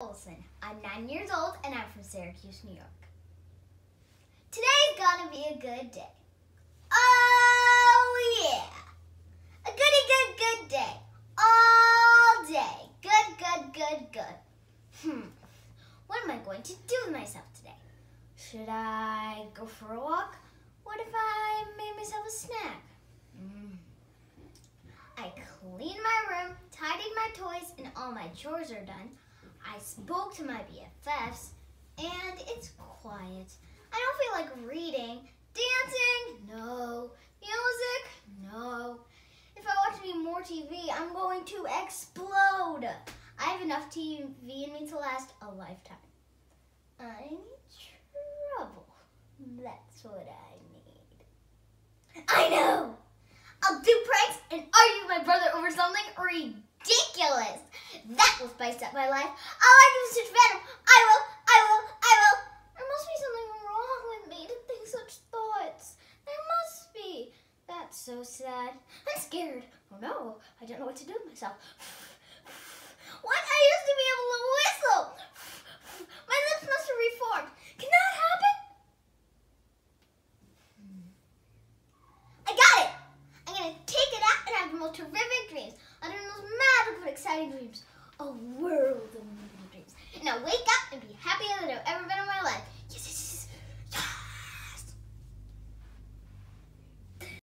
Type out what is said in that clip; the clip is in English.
Olson. I'm nine years old and I'm from Syracuse, New York. Today's gonna be a good day. Oh yeah! A goody good good day. All day. Good, good, good, good. Hmm. What am I going to do with myself today? Should I go for a walk? What if I made myself a snack? Mm. I cleaned my room, tidied my toys, and all my chores are done. I spoke to my BFFs, and it's quiet. I don't feel like reading. Dancing? No. Music? No. If I watch any more TV, I'm going to explode. I have enough TV in me to last a lifetime. I need trouble. That's what I need. I know! I'll do pranks and argue with my brother over something ridiculous. That will spice up my life. I'll argue with such venom. I will, I will, I will. There must be something wrong with me to think such thoughts. There must be. That's so sad. I'm scared. Oh no, I don't know what to do with myself. What? I used to be able to whistle. My lips must have reformed. Can that happen? I got it. I'm gonna take it out and have the most terrific dreams. Under the most magical exciting dreams. A world of dreams. Now wake up and be happier than I've ever been